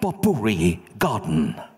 Potpourri Garden.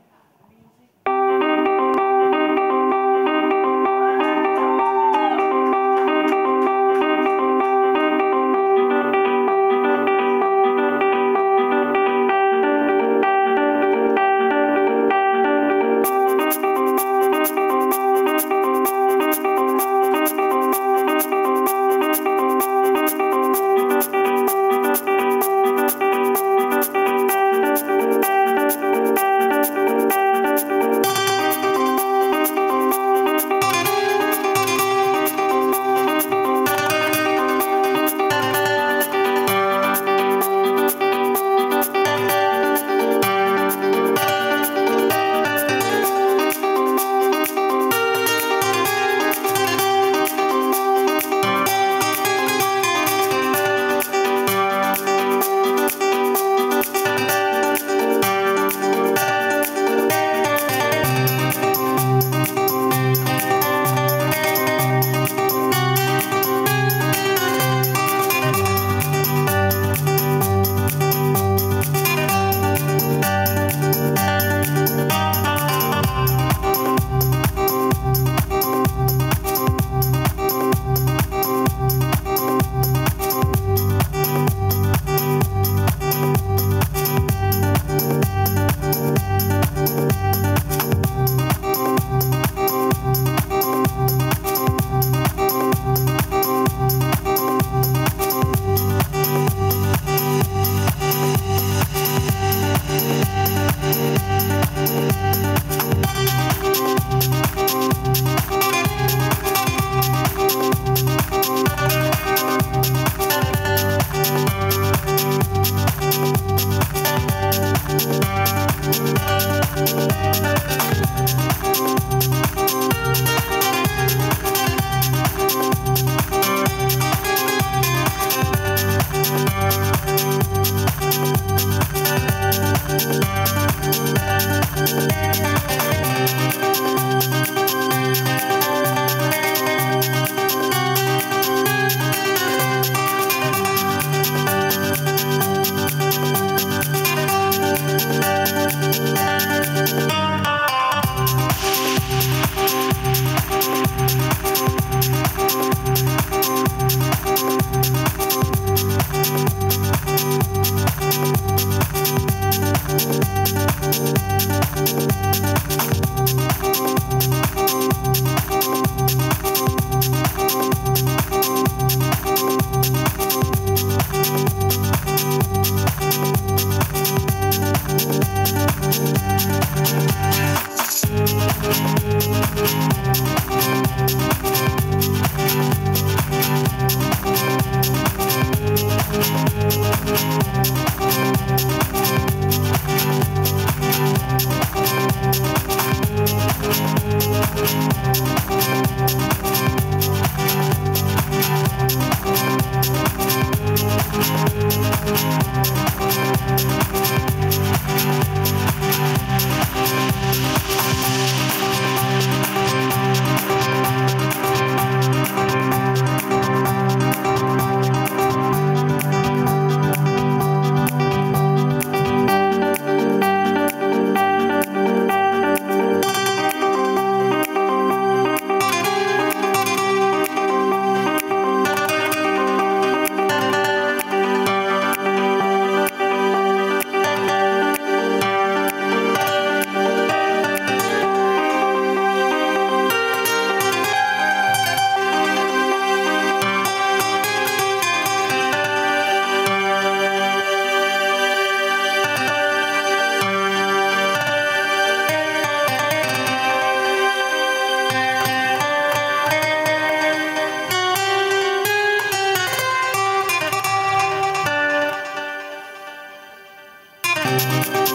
Música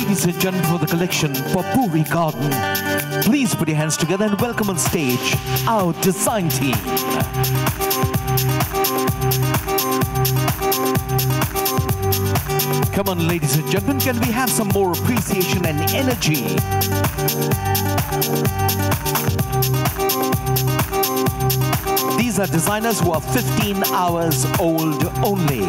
ladies and gentlemen, for the collection Potpourri Garden. Please put your hands together and welcome on stage our design team. Come on, ladies and gentlemen, can we have some more appreciation and energy? These are designers who are 15 hours old only.